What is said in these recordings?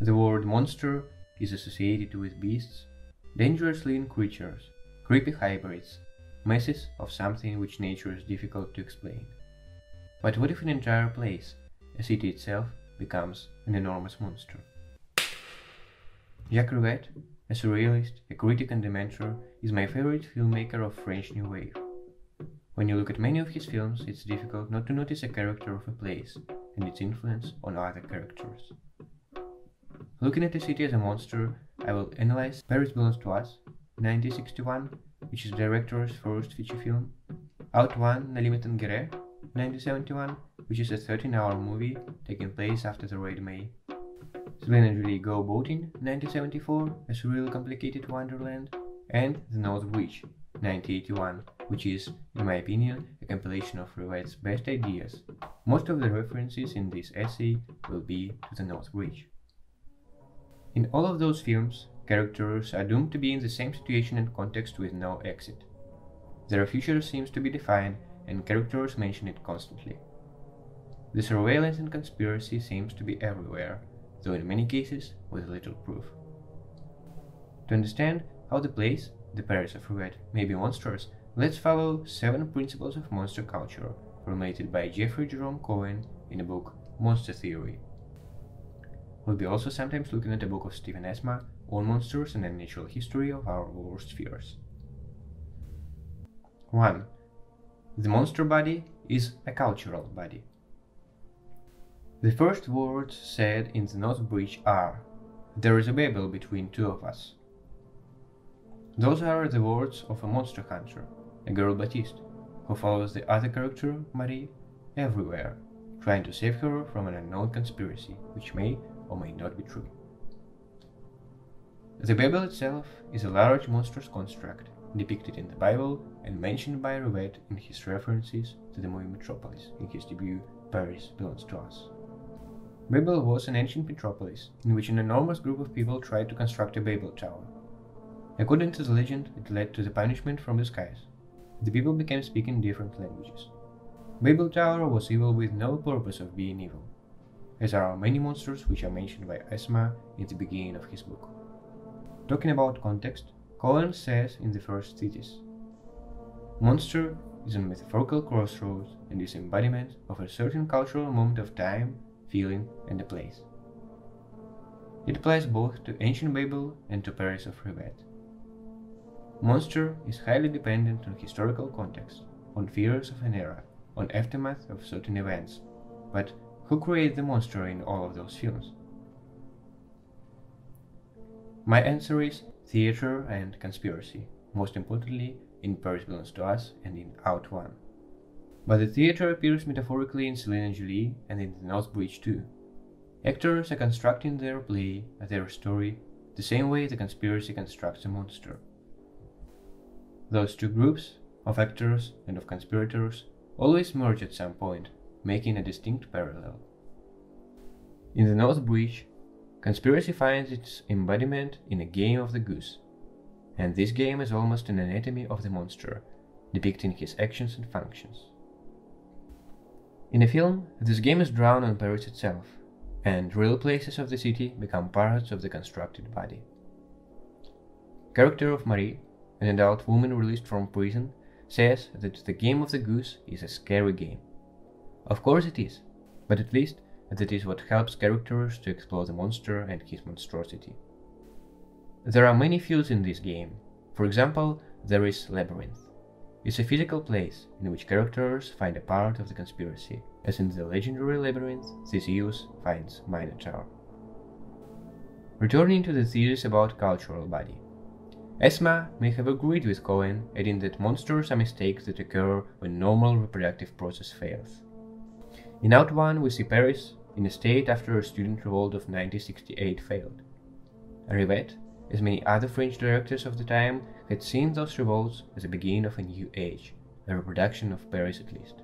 The word monster is associated with beasts, dangerous living creatures, creepy hybrids, masses of something which nature is difficult to explain. But what if an entire place, a city itself, becomes an enormous monster? Jacques Rivette, a surrealist, a critic and a mentor, is my favorite filmmaker of French New Wave. When you look at many of his films, it's difficult not to notice a character of a place and its influence on other characters. Looking at the city as a monster, I will analyze Paris Belongs to Us, 1961, which is the director's first feature film, Out One, Antoine Noli Me Tangere, 1971, which is a 13-hour movie taking place after the Raid May. Celine and Julie Go Boating, 1974, a surreal complicated wonderland, and The North Bridge, 1981, which is, in my opinion, a compilation of Rivette's best ideas. Most of the references in this essay will be to The North Bridge. In all of those films, characters are doomed to be in the same situation and context with no exit. Their future seems to be defined, and characters mention it constantly. The surveillance and conspiracy seems to be everywhere, though in many cases with little proof. To understand how the place, the Paris of Rivette, may be monstrous, let's follow seven principles of monster culture formulated by Jeffrey Jerome Cohen in the book Monster Theory. We'll be also sometimes looking at a book of Stephen Asma on monsters and the natural history of our worst fears. 1. The monster body is a cultural body. The first words said in the North Bridge are There is a Babel between two of us. Those are the words of a monster hunter, a girl Baptiste, who follows the other character, Marie, everywhere, trying to save her from an unknown conspiracy, which may or may not be true. The Babel itself is a large monstrous construct depicted in the Bible and mentioned by Rivette in his references to the movie Metropolis in his debut Paris Belongs to Us. Babel was an ancient metropolis in which an enormous group of people tried to construct a Babel tower. According to the legend, it led to the punishment from the skies. The people became speaking different languages. Babel Tower was evil with no purpose of being evil as there are many monsters which are mentioned by Asma in the beginning of his book. Talking about context, Cohen says in the first thesis Monster is a metaphorical crossroads and is embodiment of a certain cultural moment of time, feeling, and a place. It applies both to ancient Babel and to Paris of Rivette. Monster is highly dependent on historical context, on fears of an era, on aftermath of certain events, but who created the monster in all of those films? My answer is theater and conspiracy, most importantly in Paris Belongs to Us and in Out One. But the theater appears metaphorically in and Julie and in The North Bridge too. Actors are constructing their play, their story, the same way the conspiracy constructs a monster. Those two groups, of actors and of conspirators, always merge at some point, making a distinct parallel. In the North Bridge, conspiracy finds its embodiment in a game of the goose, and this game is almost an anatomy of the monster, depicting his actions and functions. In a film, this game is drawn on Paris itself, and real places of the city become parts of the constructed body. Character of Marie, an adult woman released from prison, says that the game of the goose is a scary game. Of course it is, but at least that is what helps characters to explore the monster and his monstrosity. There are many fields in this game. For example, there is Labyrinth. It's a physical place in which characters find a part of the conspiracy, as in the legendary Labyrinth, Theseus finds Minotaur. Returning to the theories about cultural body. Asma may have agreed with Cohen, adding that monsters are mistakes that occur when normal reproductive process fails. In Out One, we see Paris in a state after a student revolt of 1968 failed. Rivette, as many other French directors of the time, had seen those revolts as the beginning of a new age, a reproduction of Paris at least.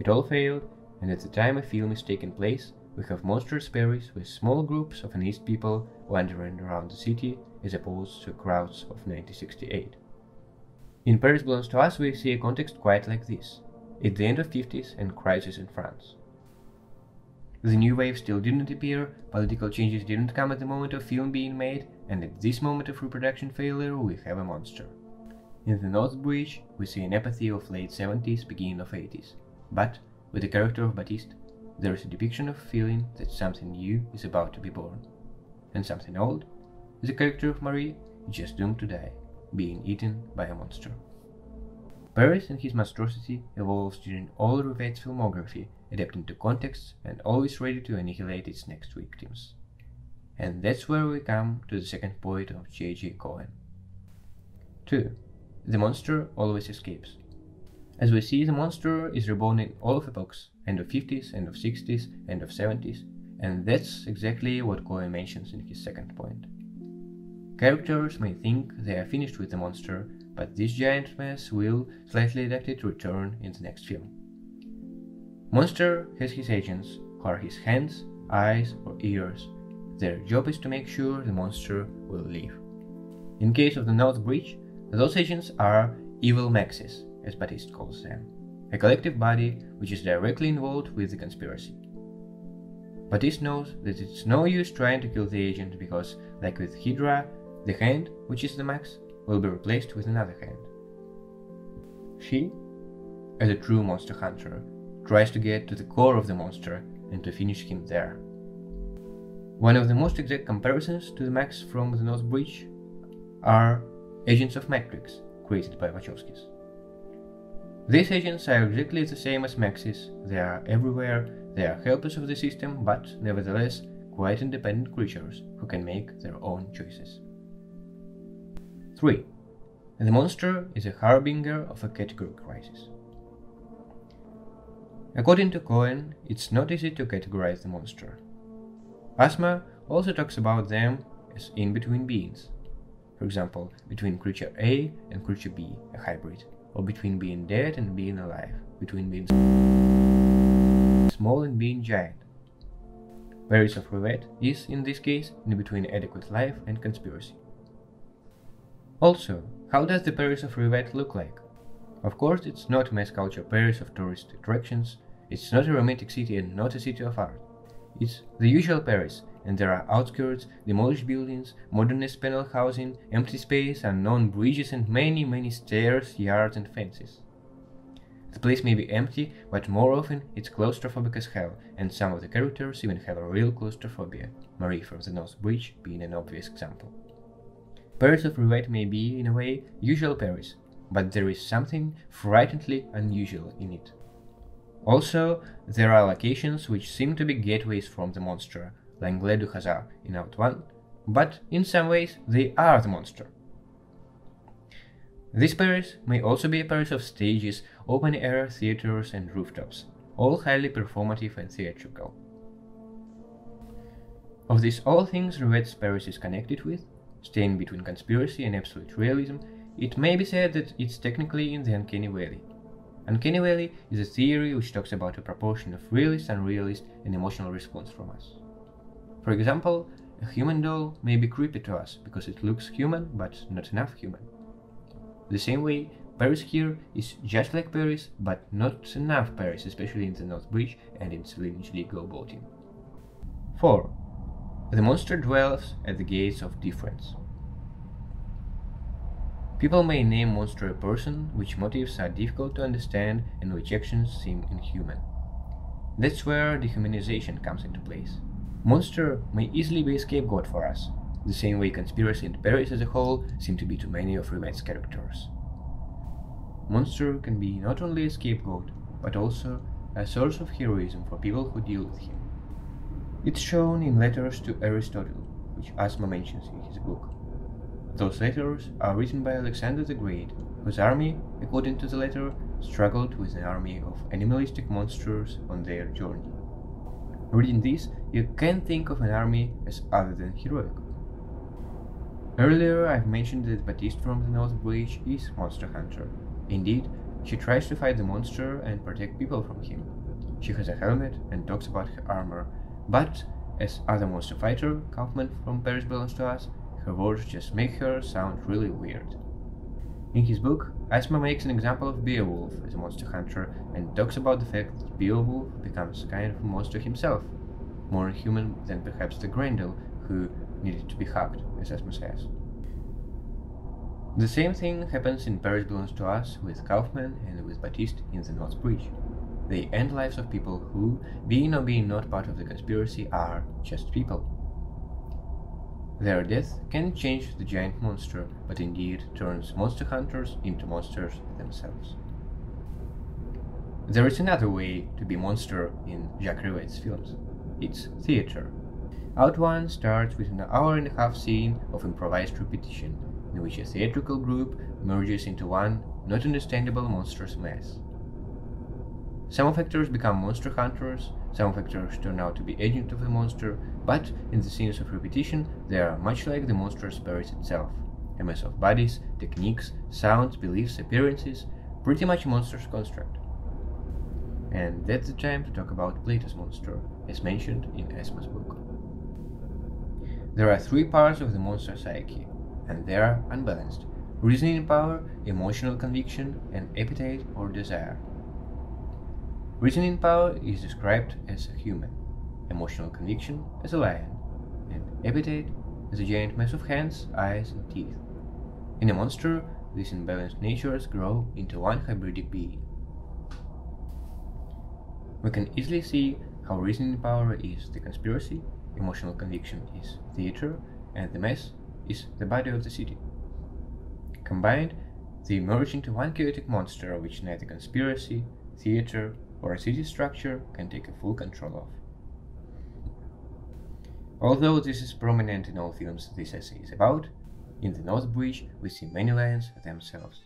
It all failed, and at the time a film is taking place, we have monstrous Paris with small groups of uneasy people wandering around the city as opposed to crowds of 1968. In Paris Belongs to Us we see a context quite like this. It's the end of 50s and crisis in France. The new wave still didn't appear, political changes didn't come at the moment of film being made, and at this moment of reproduction failure we have a monster. In The North Bridge, we see an apathy of late 70s, beginning of 80s. But, with the character of Baptiste, there is a depiction of feeling that something new is about to be born. And something old, the character of Marie, is just doomed to die, being eaten by a monster. Paris and his monstrosity evolves during all Rivette's filmography, adapting to contexts and always ready to annihilate its next victims. And that's where we come to the second point of J.J. Cohen. 2. The monster always escapes. As we see, the monster is reborn in all of epochs, end of 50s, end of 60s, end of 70s, and that's exactly what Cohen mentions in his second point. Characters may think they are finished with the monster, but this giant mess will, slightly adapted, return in the next film. Monster has his agents, who are his hands, eyes, or ears. Their job is to make sure the monster will live. In case of the North Bridge, those agents are evil maxis, as Baptiste calls them, a collective body which is directly involved with the conspiracy. Baptiste knows that it's no use trying to kill the agent because, like with Hydra, the hand, which is the max, will be replaced with another hand. She, as a true monster hunter, tries to get to the core of the monster and to finish him there. One of the most exact comparisons to the Max from the North Bridge are Agents of Matrix, created by Wachowskis. These agents are exactly the same as Maxis, they are everywhere, they are helpers of the system, but nevertheless quite independent creatures who can make their own choices. 3. The monster is a harbinger of a category crisis. According to Cohen, it's not easy to categorize the monster. Asma also talks about them as in between beings, for example, between creature A and creature B, a hybrid, or between being dead and being alive, between being small and being giant. Paris of Rivette is, in this case, in between adequate life and conspiracy. Also, how does the Paris of Rivette look like? Of course, it's not mass culture Paris of tourist attractions, it's not a romantic city and not a city of art. It's the usual Paris, and there are outskirts, demolished buildings, modernist panel housing, empty space, unknown bridges, and many, many stairs, yards, and fences. The place may be empty, but more often it's claustrophobic as hell, and some of the characters even have a real claustrophobia, Marie from the North Bridge being an obvious example. Paris of Rivette may be, in a way, usual Paris, but there is something frighteningly unusual in it. Also, there are locations which seem to be gateways from the monster, L'Angle du Hasard in Out 1, but in some ways they are the monster. This Paris may also be a Paris of stages, open air theaters, and rooftops, all highly performative and theatrical. Of these all things Rivette's Paris is connected with, staying between conspiracy and absolute realism, it may be said that it's technically in the uncanny valley. Uncanny valley is a theory which talks about a proportion of realist, unrealist, and emotional response from us. For example, a human doll may be creepy to us because it looks human but not enough human. The same way, Paris here is just like Paris but not enough Paris, especially in the North Bridge and in Salinas Legal boating. 4. The monster dwells at the gates of difference. People may name monster a person which motives are difficult to understand and which actions seem inhuman. That's where dehumanization comes into place. Monster may easily be a scapegoat for us, the same way conspiracy and Paris as a whole seem to be to many of Rivette's characters. Monster can be not only a scapegoat, but also a source of heroism for people who deal with him. It's shown in letters to Aristotle, which Asma mentions in his book. Those letters are written by Alexander the Great, whose army, according to the letter, struggled with an army of animalistic monsters on their journey. Reading this, you can't think of an army as other than heroic. Earlier, I've mentioned that Baptiste from the North Bridge is Monster Hunter. Indeed, she tries to fight the monster and protect people from him. She has a helmet and talks about her armor, but, as other monster fighter, Kaufman from Paris belongs to us, her words just make her sound really weird. In his book, Asma makes an example of Beowulf as a monster hunter and talks about the fact that Beowulf becomes kind of a monster himself, more human than perhaps the Grendel who needed to be hugged, as Asma says. The same thing happens in Paris Belongs to Us with Kaufman and with Baptiste in The North Bridge. They end lives of people who, being or being not part of the conspiracy, are just people. Their death can change the giant monster, but indeed turns monster hunters into monsters themselves. There is another way to be monster in Jacques Rivette's films. It's theater. Out One starts with an hour and a half scene of improvised repetition, in which a theatrical group merges into one not understandable monstrous mess. Some of actors become monster hunters, some factors turn out to be agents of the monster, but in the scenes of repetition they are much like the monstrous Paris itself. A mess of bodies, techniques, sounds, beliefs, appearances, pretty much monster's construct. And that's the time to talk about Plato's monster, as mentioned in Asma's book. There are three parts of the monster psyche, and they are unbalanced reasoning power, emotional conviction, and appetite or desire. Reasoning power is described as a human, emotional conviction as a lion, and appetite as a giant mass of hands, eyes, and teeth. In a monster, these imbalanced natures grow into one hybridic being. We can easily see how reasoning power is the conspiracy, emotional conviction is theater, and the mess is the body of the city. Combined, they merge into one chaotic monster which neither conspiracy, theater, or a city structure can take a full control of. Although this is prominent in all films this essay is about, in the North Bridge we see many lions themselves.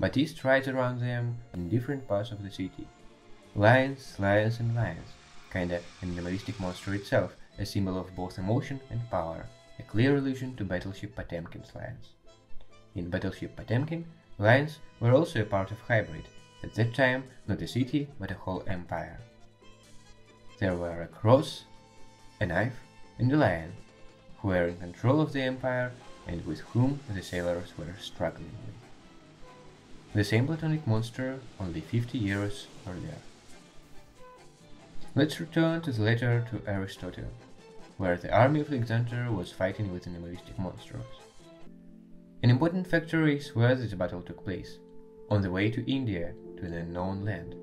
Baptiste rides around them in different parts of the city. Lions, lions and lions, kinda an animalistic monster itself, a symbol of both emotion and power, a clear allusion to Battleship Potemkin's lions. In Battleship Potemkin, lions were also a part of Hybrid, at that time, not a city, but a whole empire. There were a cross, a knife, and a lion, who were in control of the empire and with whom the sailors were struggling with. The same platonic monster, only 50 years earlier. Let's return to the letter to Aristotle, where the army of Alexander was fighting with animalistic monsters. An important factor is where this battle took place, on the way to India to an unknown land.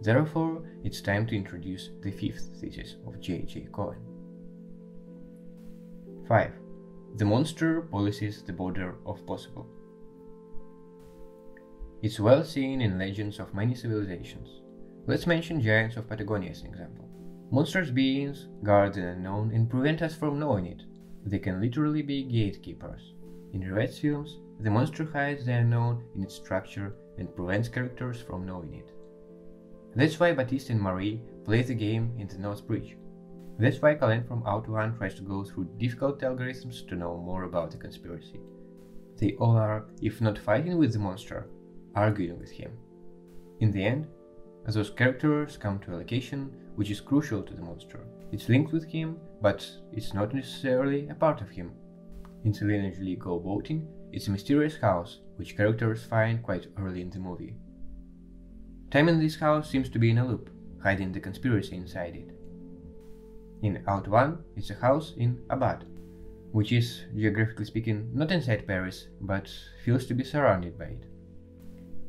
Therefore, it's time to introduce the fifth thesis of J.J. Cohen. 5. The monster polices the border of possible. It's well seen in legends of many civilizations. Let's mention giants of Patagonia as an example. Monstrous beings guard the unknown and prevent us from knowing it. They can literally be gatekeepers. In Rivette's films, the monster hides the unknown in its structure and prevents characters from knowing it. That's why Baptiste and Marie play the game in the North Bridge. That's why Colin from Out One tries to go through difficult algorithms to know more about the conspiracy. They all are, if not fighting with the monster, arguing with him. In the end, those characters come to a location which is crucial to the monster. It's linked with him, but it's not necessarily a part of him. In Celine and Julie Go Boating, it's a mysterious house, which characters find quite early in the movie. Time in this house seems to be in a loop, hiding the conspiracy inside it. In Out One, it's a house in Obade, which is, geographically speaking, not inside Paris, but feels to be surrounded by it.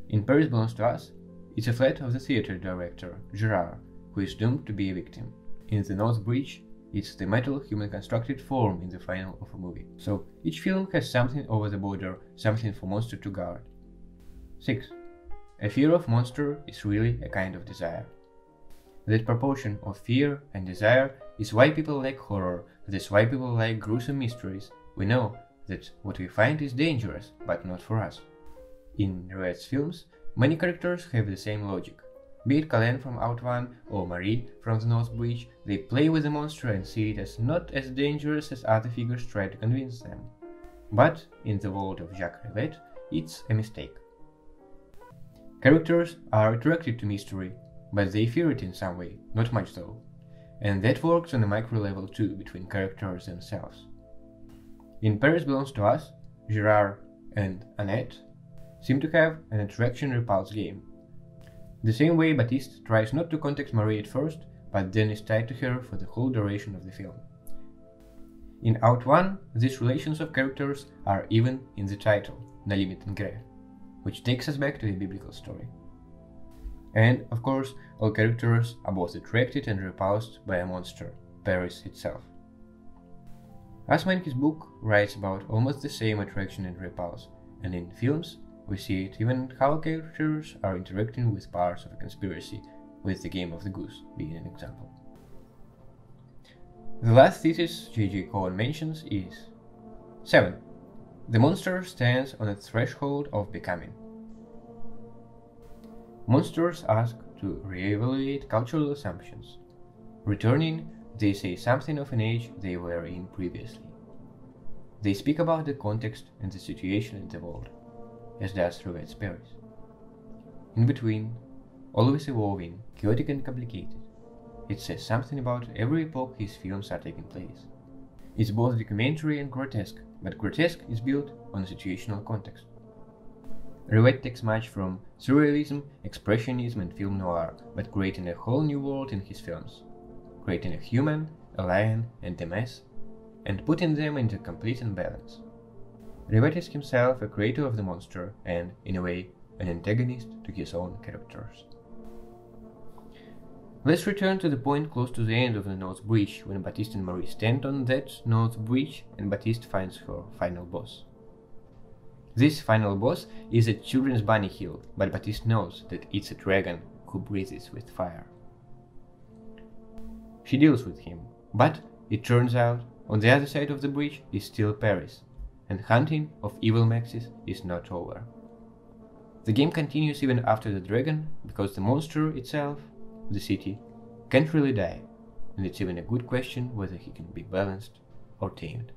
In Paris Belongs to Us, it's a flat of the theater director, Gerard, who is doomed to be a victim. In The North Bridge, it's the metal human constructed form in the final of a movie. So each film has something over the border, something for monster to guard. 6. A fear of monster is really a kind of desire. That proportion of fear and desire is why people like horror, that's why people like gruesome mysteries. We know that what we find is dangerous, but not for us. In Rivette's films, many characters have the same logic. Be it Colin from Out One or Marie from the North Bridge, they play with the monster and see it as not as dangerous as other figures try to convince them. But, in the world of Jacques Rivette, it's a mistake. Characters are attracted to mystery, but they fear it in some way, not much though. And that works on a micro level too between characters themselves. In Paris Belongs to Us, Gerard and Annette seem to have an attraction repulse game the same way Baptiste tries not to contact Marie at first, but then is tied to her for the whole duration of the film. In Out 1, these relations of characters are even in the title, Noli Me Tangere, which takes us back to a biblical story. And, of course, all characters are both attracted and repulsed by a monster, Paris itself. Asma in his book writes about almost the same attraction and repulse, and in films we see it even how characters are interacting with parts of a conspiracy, with the game of the goose being an example. The last thesis J.J. Cohen mentions is 7. The monster stands on the threshold of becoming. Monsters ask to re-evaluate cultural assumptions. Returning, they say something of an age they were in previously. They speak about the context and the situation in the world, as does Rivette Paris. In between, always evolving, chaotic and complicated, it says something about every epoch his films are taking place. It's both documentary and grotesque, but grotesque is built on a situational context. Rivette takes much from surrealism, expressionism, and film noir, but creating a whole new world in his films, creating a human, a lion, and a mess, and putting them into complete imbalance. Rivette is himself a creator of the monster and, in a way, an antagonist to his own characters. Let's return to the point close to the end of the North Bridge when Baptiste and Marie stand on that North Bridge and Baptiste finds her final boss. This final boss is a children's bunny hill, but Baptiste knows that it's a dragon who breathes with fire. She deals with him, but it turns out on the other side of the bridge is still Paris, and hunting of evil maxis is not over. The game continues even after the dragon, because the monster itself the city, can't really die, and it's even a good question whether he can be balanced or tamed.